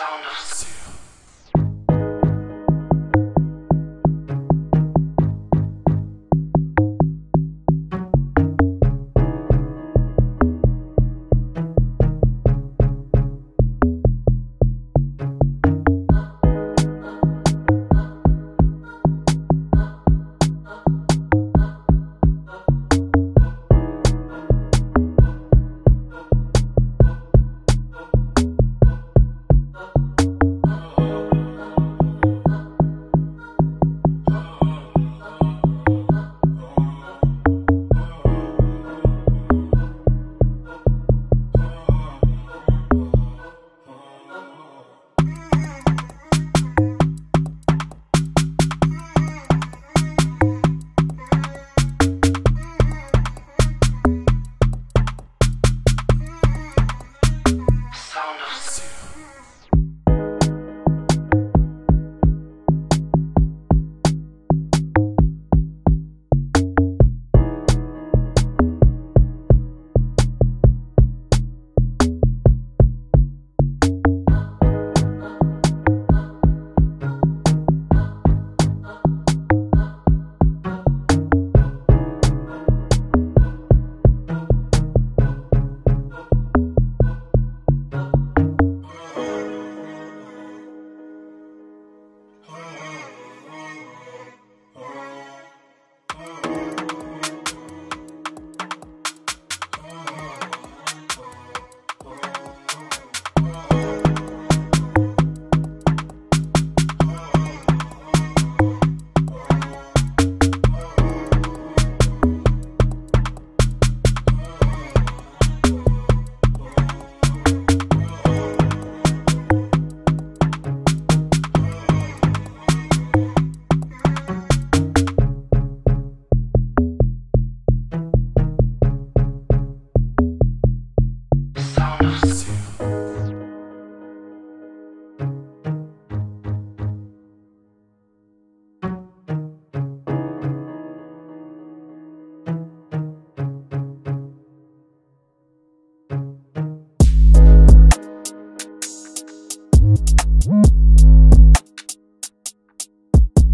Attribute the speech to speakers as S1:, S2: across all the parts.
S1: sound of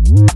S2: Woo!